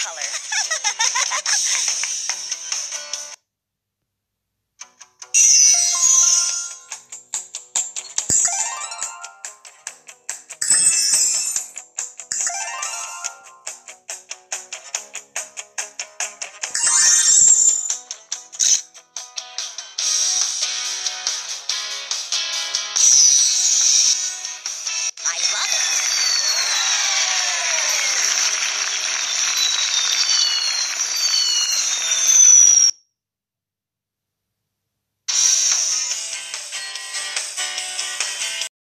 color.